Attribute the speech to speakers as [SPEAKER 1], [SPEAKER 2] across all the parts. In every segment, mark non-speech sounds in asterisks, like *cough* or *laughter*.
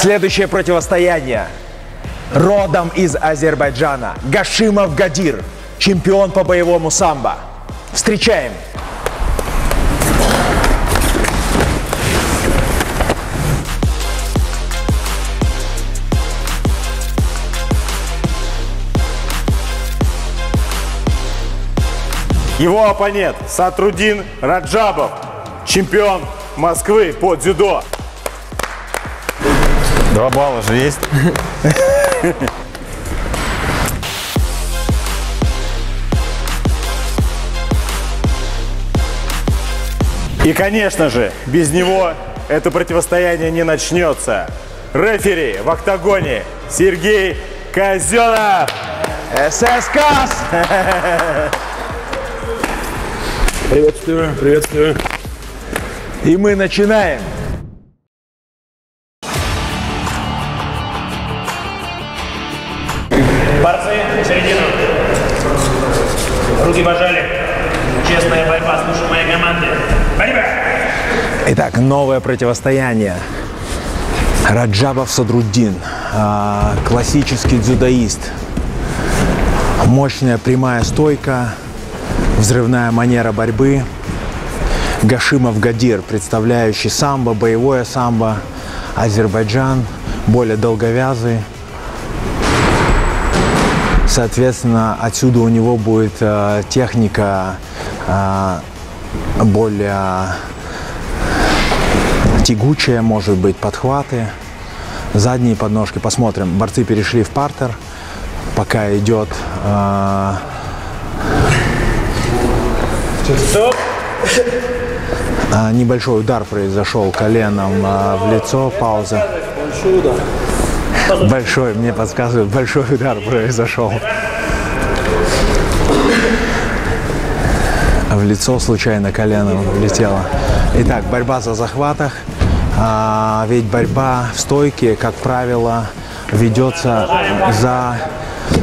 [SPEAKER 1] Следующее противостояние. Родом из Азербайджана. Гашимов Гадир. Чемпион по боевому самбо. Встречаем.
[SPEAKER 2] Его оппонент Сатрудин Раджабов, чемпион Москвы по дзюдо. Два балла же есть. И, конечно же, без него это противостояние не начнется. Рефери в октагоне Сергей Казенов.
[SPEAKER 1] ССКАС!
[SPEAKER 3] Приветствую, приветствую.
[SPEAKER 1] И мы начинаем.
[SPEAKER 4] Руки пожали. Честная борьба, слушай моей команды. Борьба!
[SPEAKER 1] Итак, новое противостояние. Раджабов Садруддин, а, классический дзюдоист. Мощная прямая стойка, взрывная манера борьбы. Гашимов Гадир, представляющий самбо, боевое самбо. Азербайджан, более долговязый. Соответственно, отсюда у него будет э, техника э, более тягучая, может быть, подхваты, задние подножки. Посмотрим. Борцы перешли в партер. Пока идет э,
[SPEAKER 4] Стоп!
[SPEAKER 1] а, небольшой удар произошел коленом а, в лицо. Пауза. Большой, мне подсказывают, большой удар произошел. В лицо случайно коленом влетело. Итак, борьба за захватах. А, ведь борьба в стойке, как правило, ведется за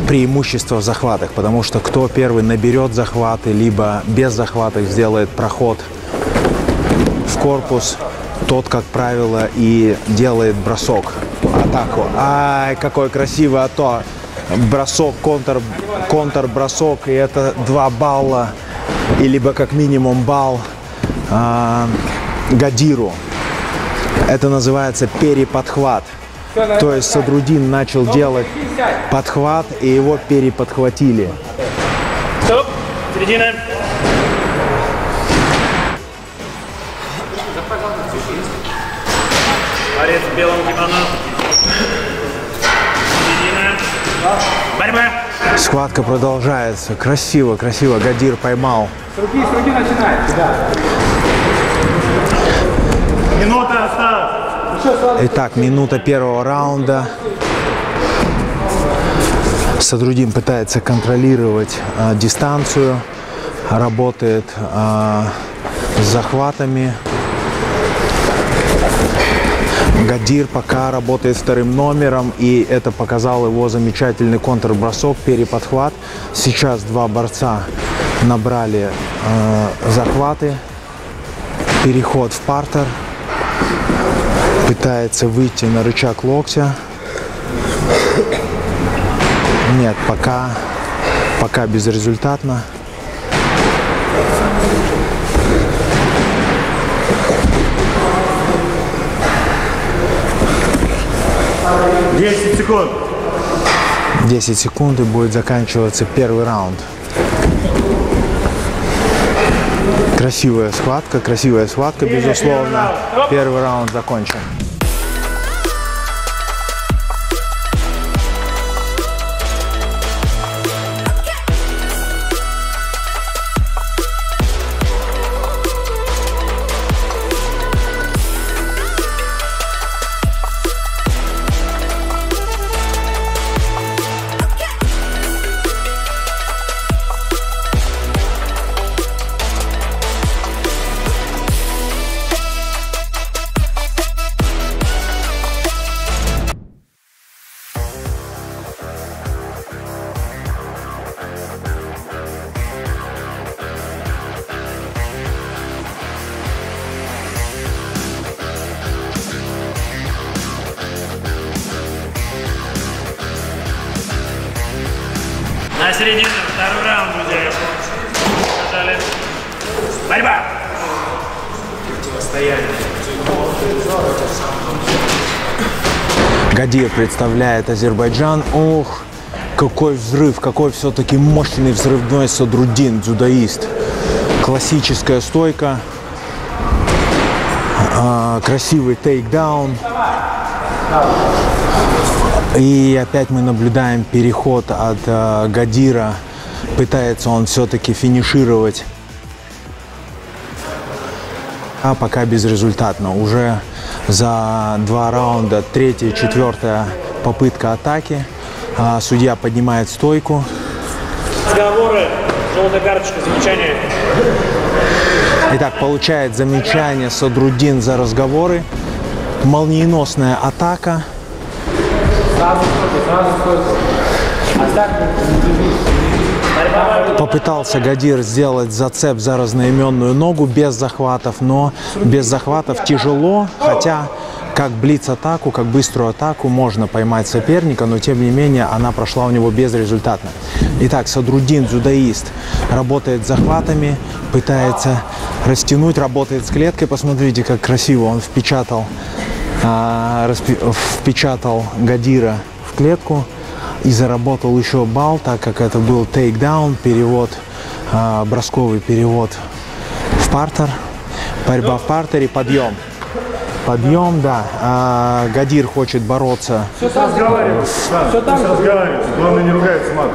[SPEAKER 1] преимущество в захватах, потому что кто первый наберет захваты, либо без захватов сделает проход в корпус, тот, как правило, и делает бросок, атаку. Ай, какой красивый ато! Бросок, контр, контрбросок, и это два балла, и либо как минимум балл а, Гадиру. Это называется переподхват. То есть Садрудин начал делать подхват, и его переподхватили.
[SPEAKER 4] Стоп! Середина. Борец в белом кимоно.
[SPEAKER 1] Схватка продолжается. Красиво, красиво. Гадир поймал.
[SPEAKER 4] Минута осталась.
[SPEAKER 1] Итак, минута первого раунда. Садрудин пытается контролировать а, дистанцию, работает а, с захватами. Гадир пока работает вторым номером, и это показал его замечательный контрбросок, переподхват. Сейчас два борца набрали э, захваты, переход в партер, пытается выйти на рычаг локтя. Нет, пока, пока безрезультатно.
[SPEAKER 2] Десять секунд.
[SPEAKER 1] 10 секунд и будет заканчиваться первый раунд. Красивая схватка, красивая схватка, безусловно. Первый раунд закончен.
[SPEAKER 4] На середину, второй раунд, друзья. Нажали. Борьба.
[SPEAKER 1] Гадир представляет Азербайджан. Ох, какой взрыв, какой все-таки мощный взрывной Садрудин, дзюдоист. Классическая стойка. А, красивый тейкдаун. И опять мы наблюдаем переход от э, Гадира. Пытается он все-таки финишировать. А пока безрезультатно. Уже за два раунда третья, четвертая попытка атаки. А, судья поднимает стойку.
[SPEAKER 4] Разговоры. Желтая карточка, замечание.
[SPEAKER 1] Итак, получает замечание Садрудин за разговоры. Молниеносная атака. Попытался Гадир сделать зацеп за разноименную ногу без захватов, но без захватов тяжело, хотя как блиц-атаку, как быструю атаку можно поймать соперника, но тем не менее она прошла у него безрезультатно. Итак, Садрудин, дзюдоист, работает захватами, пытается растянуть, работает с клеткой. Посмотрите, как красиво он впечатал, впечатал Гадира в клетку и заработал еще балл, так как это был тейкдаун, перевод, а, бросковый перевод в партер. Борьба в партере, подъем. Подъем, да. А, Гадир хочет бороться.
[SPEAKER 2] Разговаривайте. Главное не ругается матом.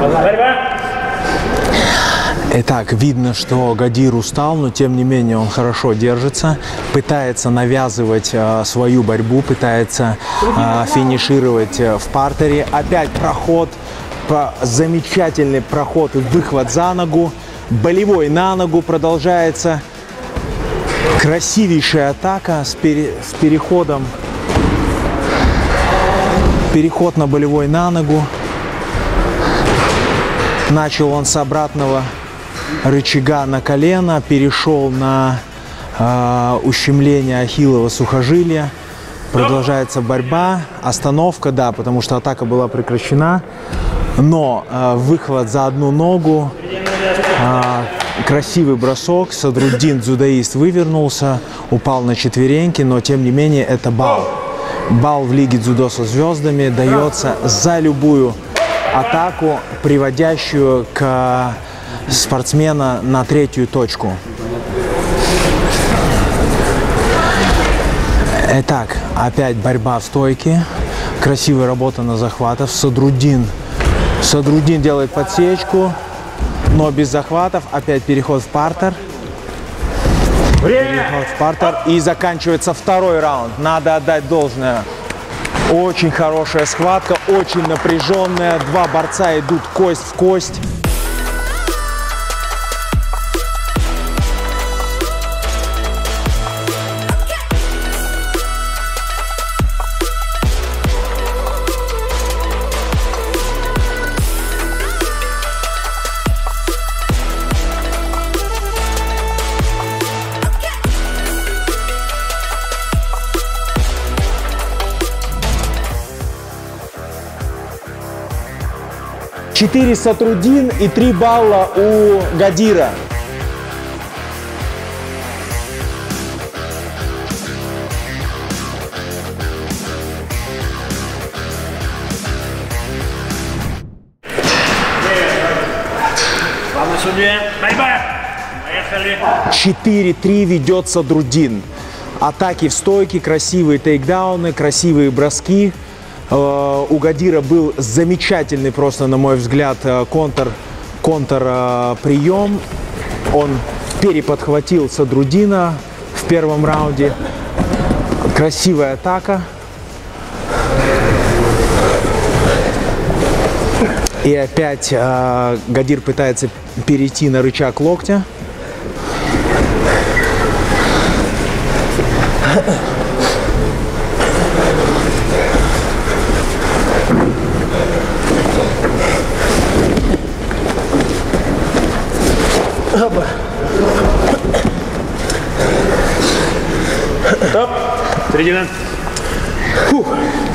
[SPEAKER 4] Борьба.
[SPEAKER 1] Итак, видно, что Гадир устал, но тем не менее он хорошо держится, пытается навязывать э, свою борьбу, пытается э, финишировать э, в партере. Опять проход, по- замечательный проход и выхват за ногу, болевой на ногу продолжается. Красивейшая атака с, пере- с переходом. Переход на болевой на ногу. Начал он с обратного рычага на колено, перешел на э, ущемление ахиллова сухожилия. Продолжается борьба, остановка, да, потому что атака была прекращена. Но э, выхват за одну ногу, э, красивый бросок, Садруддин дзюдоист вывернулся, упал на четвереньки, но тем не менее это балл. Балл в Лиге дзюдо со звездами дается за любую атаку, приводящую к спортсмена на третью точку. Итак, опять борьба в стойке. Красивая работа на захватов. Садрудин. Садрудин делает подсечку, но без захватов. Опять переход в партер. Переход в партер. И заканчивается второй раунд. Надо отдать должное. Очень хорошая схватка, очень напряженная. Два борца идут кость в кость. Четыре Сатрудин и три балла у Гадира.
[SPEAKER 4] Главный судья. Поехали.
[SPEAKER 1] 4-3 ведет Садрудин. Атаки в стойке, красивые тейкдауны, красивые броски. Э, У Гадира был замечательный просто, на мой взгляд, э, контр, контр прием. Он переподхватил Садрудина в первом раунде. Красивая атака. И опять э, Гадир пытается перейти на рычаг локтя.
[SPEAKER 4] Стоп. Середина.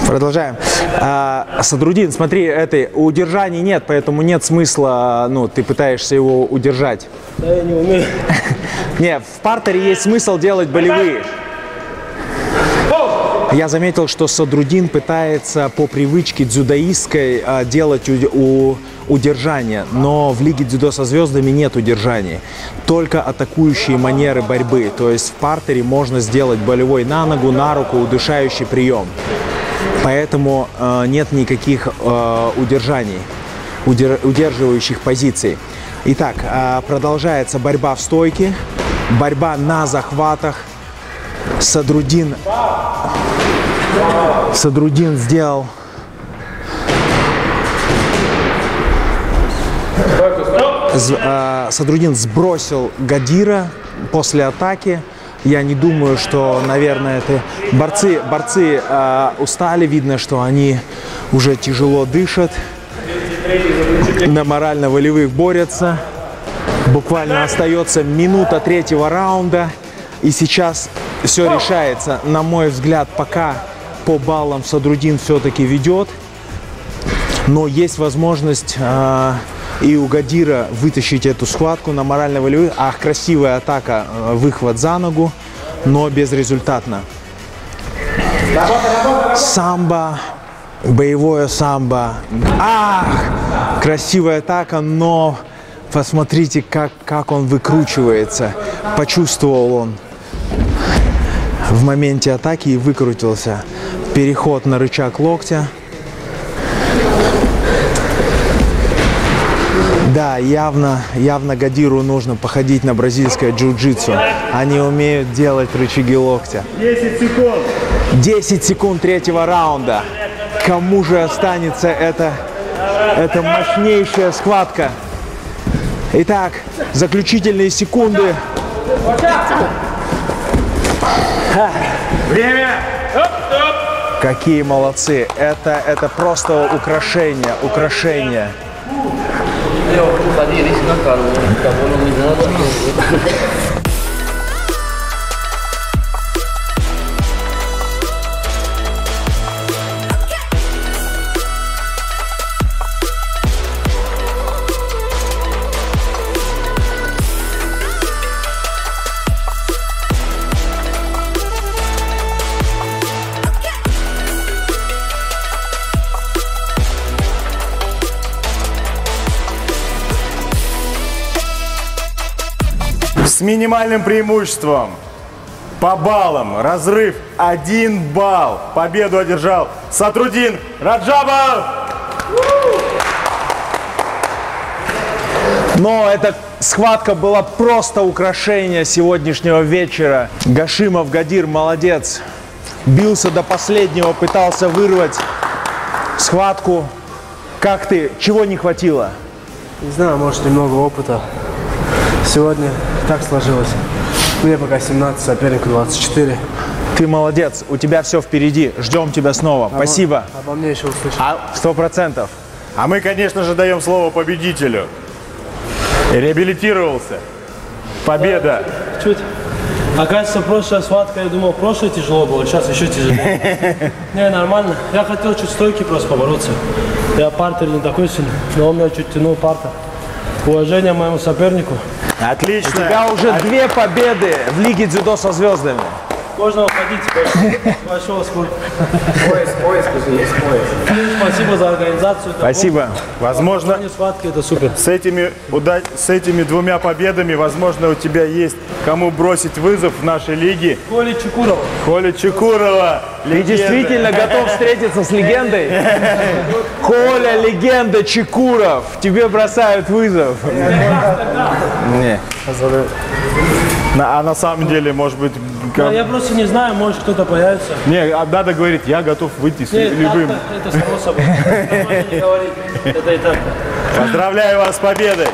[SPEAKER 1] Продолжаем. А, Садрудин, смотри, этой удержаний нет, поэтому нет смысла, ну, ты пытаешься его удержать.
[SPEAKER 3] Да я не умею. *laughs*
[SPEAKER 1] Не, в партере есть смысл делать болевые. Я заметил, что Садрудин пытается по привычке дзюдоистской а, делать у, удержание, но в Лиге дзюдо со звездами нет удержаний. Только атакующие манеры борьбы. То есть в партере можно сделать болевой на ногу, на руку, удушающий прием. Поэтому э, нет никаких э, удержаний, удер- удерживающих позиций. Итак, э, продолжается борьба в стойке, борьба на захватах. Садрудин, Садрудин сделал э, Садрудин сбросил Гадира после атаки. Я не думаю, что, наверное, это борцы, борцы э, устали. Видно, что они уже тяжело дышат, на морально-волевых борются. Буквально остается минута третьего раунда. И сейчас все решается. На мой взгляд, пока по баллам Садрудин все-таки ведет. Но есть возможность э, и у Гадира вытащить эту схватку на морально-волевых. Ах, красивая атака, э, выхват за ногу, но безрезультатно. Самбо, боевое самбо. Ах, красивая атака, но посмотрите, как, как он выкручивается. Почувствовал он в моменте атаки и выкрутился. Переход на рычаг локтя. Да, явно, явно Гадиру нужно походить на бразильское джиу-джитсу. Они умеют делать рычаги локтя.
[SPEAKER 2] 10 секунд.
[SPEAKER 1] 10 секунд третьего раунда. Кому же останется эта, эта мощнейшая схватка? Итак, заключительные секунды.
[SPEAKER 2] Время.
[SPEAKER 1] Какие молодцы. Это, это просто украшение, украшение.
[SPEAKER 2] Минимальным преимуществом. По баллам. Разрыв 1 балл. Победу одержал Сатрудин Раджабов.
[SPEAKER 1] Но эта схватка была просто украшение сегодняшнего вечера. Гашимов Гадир молодец. Бился до последнего, пытался вырвать схватку. Как ты? Чего не хватило?
[SPEAKER 3] Не знаю, может немного опыта. Сегодня так сложилось. Мне пока 17, сопернику 24.
[SPEAKER 1] Ты молодец, у тебя все впереди. Ждем тебя снова. Спасибо.
[SPEAKER 3] Обо мне еще услышать.
[SPEAKER 1] Сто процентов.
[SPEAKER 2] А мы, конечно же, даем слово победителю. Реабилитировался. Победа.
[SPEAKER 5] Чуть. Оказывается, прошлая схватка, я думал, прошлое тяжело было, сейчас еще тяжелее. *laughs* Не, нормально. Я хотел чуть стойки просто побороться. Я партер не такой сильный, но он меня чуть тянул партер. Уважение моему сопернику.
[SPEAKER 2] Отлично.
[SPEAKER 1] У тебя уже две победы в Лиге дзюдо со звездами.
[SPEAKER 5] Можно уходить. Большого спорта. Пояс, пояс, есть пояс. Спасибо за организацию.
[SPEAKER 1] Спасибо.
[SPEAKER 2] Возможно,
[SPEAKER 5] схватки, это супер.
[SPEAKER 2] с этими, с этими двумя победами, возможно, у тебя есть кому бросить вызов в нашей лиге.
[SPEAKER 5] Коля Чукуров.
[SPEAKER 2] Коля Чукурова.
[SPEAKER 1] Ты действительно готов встретиться с легендой? Коля, легенда Чекуров, тебе бросают вызов. Не.
[SPEAKER 2] На- а на самом деле, может быть,
[SPEAKER 5] Да,
[SPEAKER 2] как-
[SPEAKER 5] Я просто не знаю, может кто-то появится.
[SPEAKER 2] не, а надо говорить, я готов выйти с
[SPEAKER 5] Нет,
[SPEAKER 2] любым.
[SPEAKER 5] так-то Это само собой. *laughs* Это и так.
[SPEAKER 2] Поздравляю вас с победой.